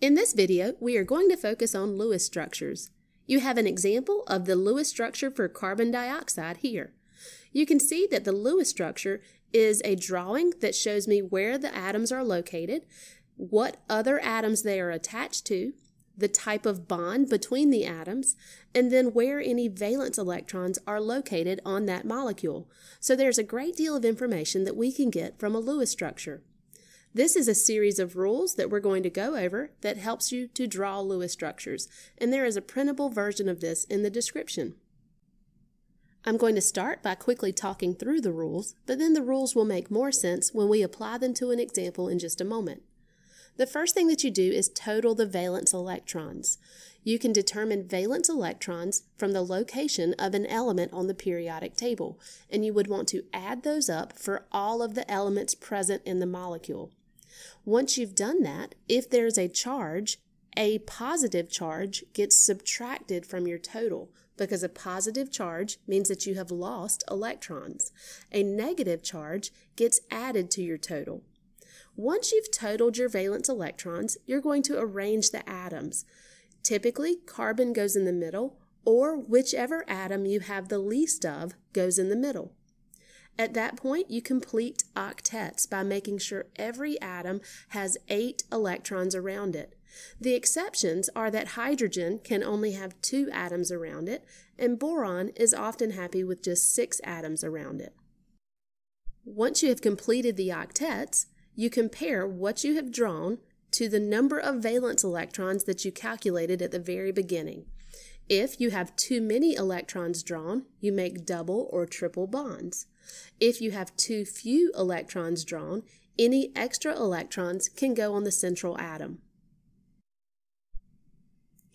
In this video, we are going to focus on Lewis structures. You have an example of the Lewis structure for carbon dioxide here. You can see that the Lewis structure is a drawing that shows me where the atoms are located, what other atoms they are attached to, the type of bond between the atoms, and then where any valence electrons are located on that molecule. So there's a great deal of information that we can get from a Lewis structure. This is a series of rules that we're going to go over that helps you to draw Lewis structures, and there is a printable version of this in the description. I'm going to start by quickly talking through the rules, but then the rules will make more sense when we apply them to an example in just a moment. The first thing that you do is total the valence electrons. You can determine valence electrons from the location of an element on the periodic table, and you would want to add those up for all of the elements present in the molecule. Once you've done that, if there's a charge, a positive charge gets subtracted from your total because a positive charge means that you have lost electrons. A negative charge gets added to your total. Once you've totaled your valence electrons, you're going to arrange the atoms. Typically, carbon goes in the middle, or whichever atom you have the least of goes in the middle. At that point, you complete octets by making sure every atom has eight electrons around it. The exceptions are that hydrogen can only have two atoms around it, and boron is often happy with just six atoms around it. Once you have completed the octets, you compare what you have drawn to the number of valence electrons that you calculated at the very beginning. If you have too many electrons drawn, you make double or triple bonds. If you have too few electrons drawn, any extra electrons can go on the central atom.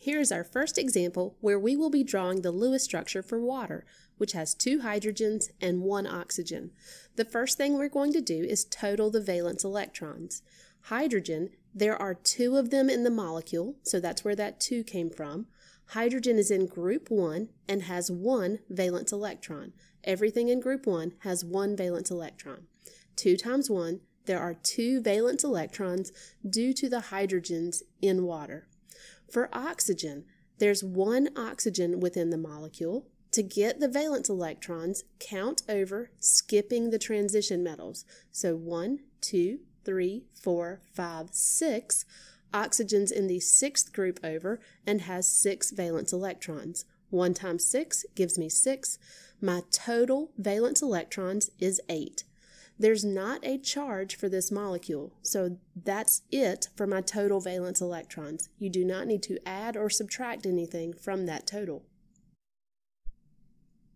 Here's our first example where we will be drawing the Lewis structure for water, which has two hydrogens and one oxygen. The first thing we're going to do is total the valence electrons. Hydrogen, there are two of them in the molecule, so that's where that two came from. Hydrogen is in group 1 and has one valence electron. Everything in group 1 has one valence electron. 2 times 1, there are two valence electrons due to the hydrogens in water. For oxygen, there's one oxygen within the molecule. To get the valence electrons, count over skipping the transition metals. So 1, 2, 3, 4, 5, 6. Oxygen's in the sixth group over and has six valence electrons. 1 times 6 gives me 6. My total valence electrons is 8. There's not a charge for this molecule, so that's it for my total valence electrons. You do not need to add or subtract anything from that total.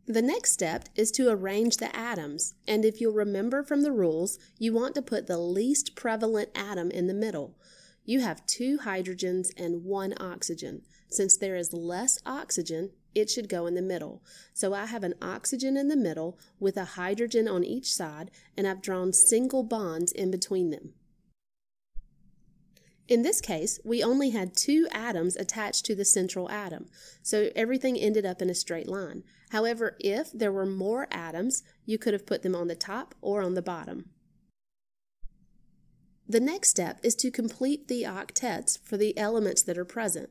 The next step is to arrange the atoms, and if you'll remember from the rules, you want to put the least prevalent atom in the middle. You have two hydrogens and one oxygen. Since there is less oxygen, it should go in the middle. So I have an oxygen in the middle with a hydrogen on each side, and I've drawn single bonds in between them. In this case, we only had two atoms attached to the central atom, so everything ended up in a straight line. However, if there were more atoms, you could have put them on the top or on the bottom. The next step is to complete the octets for the elements that are present.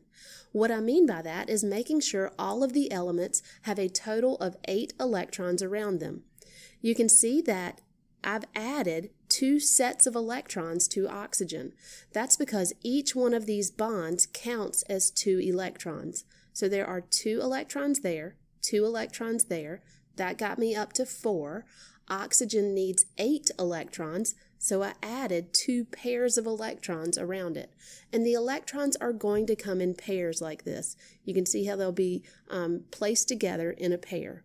What I mean by that is making sure all of the elements have a total of eight electrons around them. You can see that I've added two sets of electrons to oxygen. That's because each one of these bonds counts as two electrons. So there are two electrons there, two electrons there. That got me up to four. Oxygen needs eight electrons, so I added two pairs of electrons around it. And the electrons are going to come in pairs like this. You can see how they'll be um, placed together in a pair.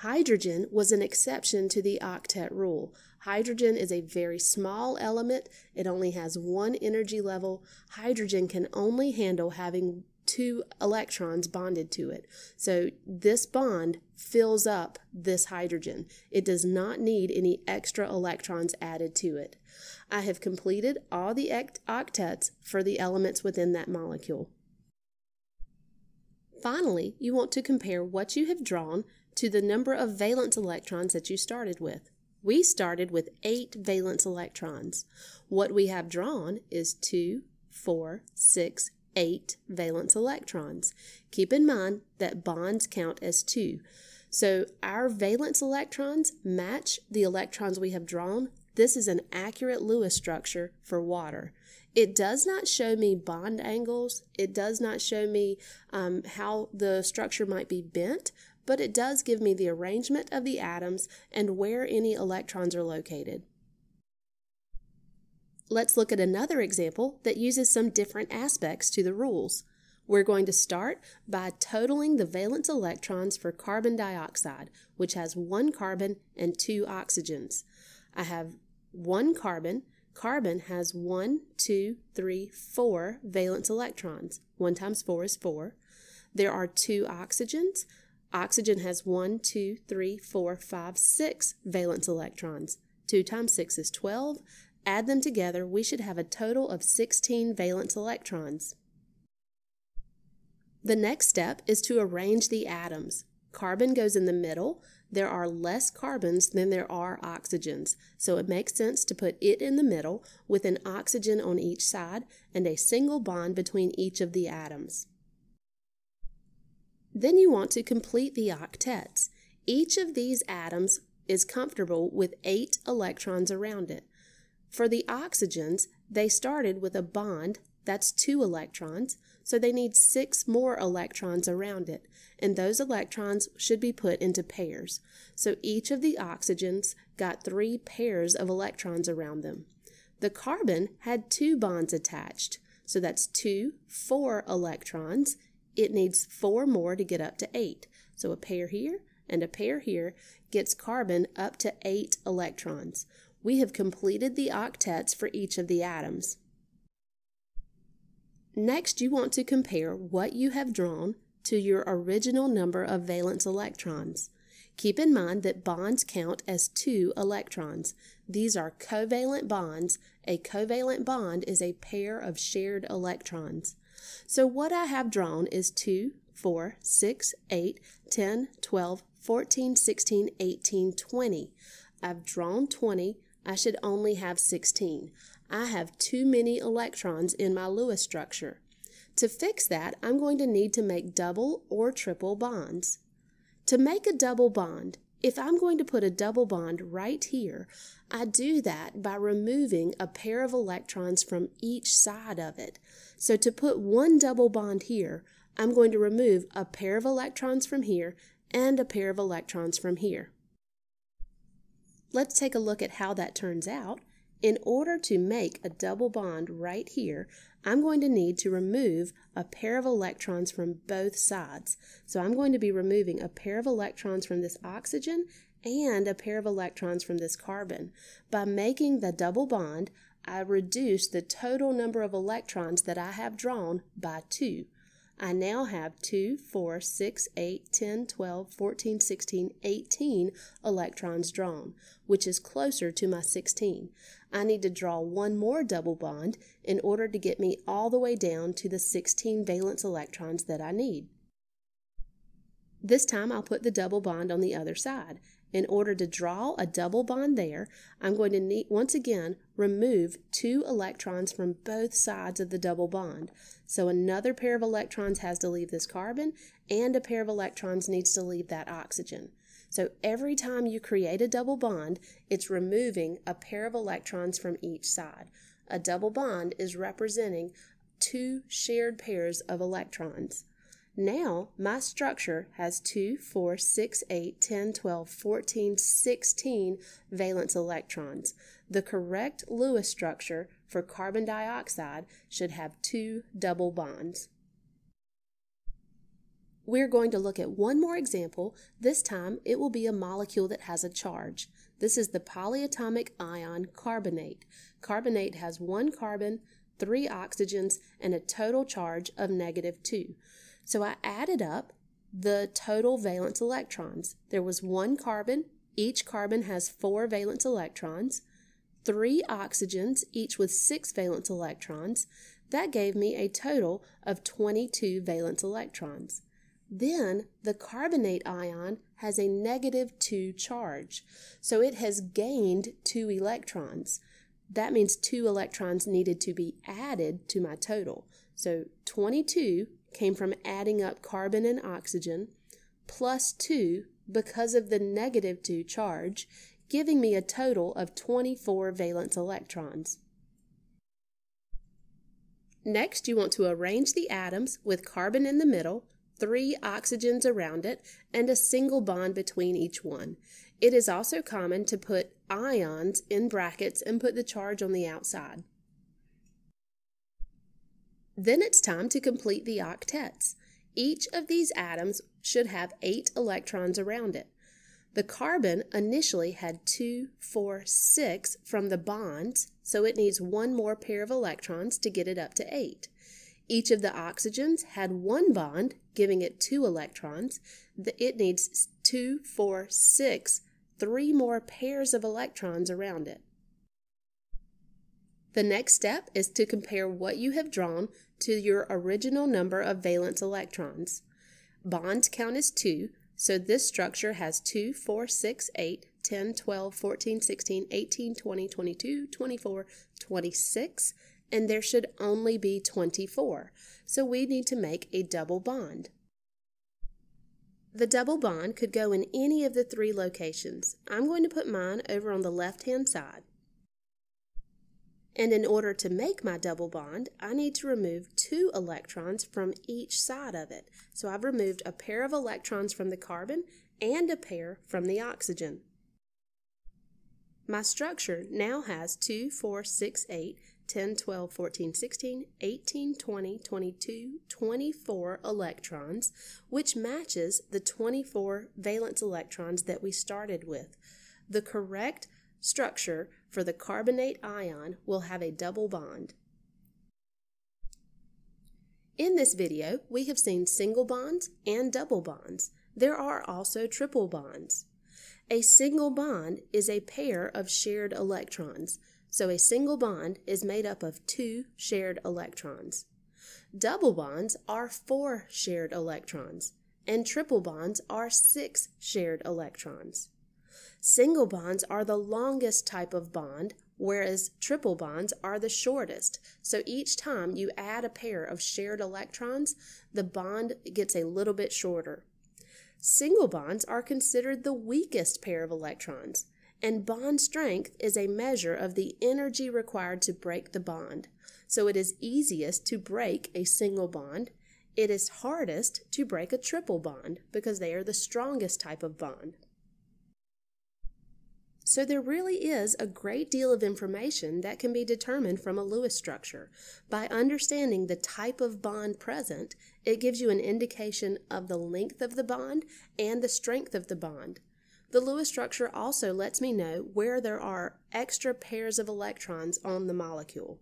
Hydrogen was an exception to the octet rule. Hydrogen is a very small element. It only has one energy level. Hydrogen can only handle having two electrons bonded to it. So this bond fills up this hydrogen. It does not need any extra electrons added to it. I have completed all the octets for the elements within that molecule. Finally, you want to compare what you have drawn to the number of valence electrons that you started with. We started with eight valence electrons. What we have drawn is two, four, six, eight valence electrons. Keep in mind that bonds count as two. So our valence electrons match the electrons we have drawn. This is an accurate Lewis structure for water. It does not show me bond angles. It does not show me um, how the structure might be bent, but it does give me the arrangement of the atoms and where any electrons are located. Let's look at another example that uses some different aspects to the rules. We're going to start by totaling the valence electrons for carbon dioxide, which has one carbon and two oxygens. I have one carbon. Carbon has one, two, three, four valence electrons. One times four is four. There are two oxygens. Oxygen has one, two, three, four, five, six valence electrons. 2 times 6 is 12. Add them together, we should have a total of 16 valence electrons. The next step is to arrange the atoms. Carbon goes in the middle. There are less carbons than there are oxygens, so it makes sense to put it in the middle with an oxygen on each side and a single bond between each of the atoms. Then you want to complete the octets. Each of these atoms is comfortable with eight electrons around it. For the oxygens, they started with a bond, that's two electrons, so they need six more electrons around it, and those electrons should be put into pairs. So each of the oxygens got three pairs of electrons around them. The carbon had two bonds attached, so that's two, four electrons. It needs four more to get up to eight. So a pair here and a pair here gets carbon up to eight electrons we have completed the octets for each of the atoms. Next, you want to compare what you have drawn to your original number of valence electrons. Keep in mind that bonds count as two electrons. These are covalent bonds. A covalent bond is a pair of shared electrons. So what I have drawn is 2, 4, 6, 8, 10, 12, 14, 16, 18, 20. I've drawn 20 I should only have 16. I have too many electrons in my Lewis structure. To fix that, I'm going to need to make double or triple bonds. To make a double bond, if I'm going to put a double bond right here, I do that by removing a pair of electrons from each side of it. So to put one double bond here, I'm going to remove a pair of electrons from here and a pair of electrons from here. Let's take a look at how that turns out. In order to make a double bond right here, I'm going to need to remove a pair of electrons from both sides. So I'm going to be removing a pair of electrons from this oxygen and a pair of electrons from this carbon. By making the double bond, I reduce the total number of electrons that I have drawn by 2. I now have 2, 4, 6, 8, 10, 12, 14, 16, 18 electrons drawn, which is closer to my 16. I need to draw one more double bond in order to get me all the way down to the 16 valence electrons that I need. This time I'll put the double bond on the other side. In order to draw a double bond there, I'm going to need, once again remove two electrons from both sides of the double bond. So another pair of electrons has to leave this carbon and a pair of electrons needs to leave that oxygen. So every time you create a double bond, it's removing a pair of electrons from each side. A double bond is representing two shared pairs of electrons. Now my structure has 2, 4, 6, 8, 10, 12, 14, 16 valence electrons. The correct Lewis structure for carbon dioxide should have two double bonds. We're going to look at one more example. This time it will be a molecule that has a charge. This is the polyatomic ion carbonate. Carbonate has one carbon, three oxygens, and a total charge of negative 2. So I added up the total valence electrons. There was one carbon. Each carbon has four valence electrons. Three oxygens, each with six valence electrons. That gave me a total of 22 valence electrons. Then the carbonate ion has a negative 2 charge, so it has gained 2 electrons. that means two electrons needed to be added to my total. So 22 came from adding up carbon and oxygen plus 2 because of the negative 2 charge, giving me a total of 24 valence electrons. Next, you want to arrange the atoms with carbon in the middle, three oxygens around it, and a single bond between each one. It is also common to put ions in brackets and put the charge on the outside. Then it's time to complete the octets. Each of these atoms should have eight electrons around it. The carbon initially had two, four, six from the bonds, so it needs one more pair of electrons to get it up to eight. Each of the oxygens had one bond, giving it two electrons. It needs two, four, six, three more pairs of electrons around it. The next step is to compare what you have drawn to your original number of valence electrons. Bonds count as 2, so this structure has 2, 4, 6, 8, 10, 12, 14, 16, 18, 20, 22, 24, 26, and there should only be 24. So we need to make a double bond. The double bond could go in any of the three locations. I'm going to put mine over on the left-hand side. And in order to make my double bond, I need to remove two electrons from each side of it. So I've removed a pair of electrons from the carbon and a pair from the oxygen. My structure now has 2, 4, 6, 8, 10, 12, 14, 16, 18, 20, 22, 24 electrons, which matches the 24 valence electrons that we started with. The correct structure for the carbonate ion will have a double bond. In this video, we have seen single bonds and double bonds. There are also triple bonds. A single bond is a pair of shared electrons, so a single bond is made up of two shared electrons. Double bonds are four shared electrons, and triple bonds are six shared electrons. Single bonds are the longest type of bond, whereas triple bonds are the shortest. So each time you add a pair of shared electrons, the bond gets a little bit shorter. Single bonds are considered the weakest pair of electrons, and bond strength is a measure of the energy required to break the bond. So it is easiest to break a single bond. It is hardest to break a triple bond because they are the strongest type of bond. So there really is a great deal of information that can be determined from a Lewis structure. By understanding the type of bond present, it gives you an indication of the length of the bond and the strength of the bond. The Lewis structure also lets me know where there are extra pairs of electrons on the molecule.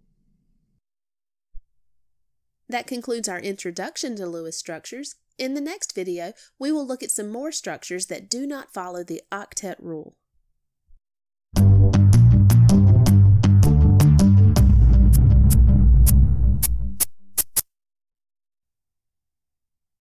That concludes our introduction to Lewis structures. In the next video, we will look at some more structures that do not follow the octet rule.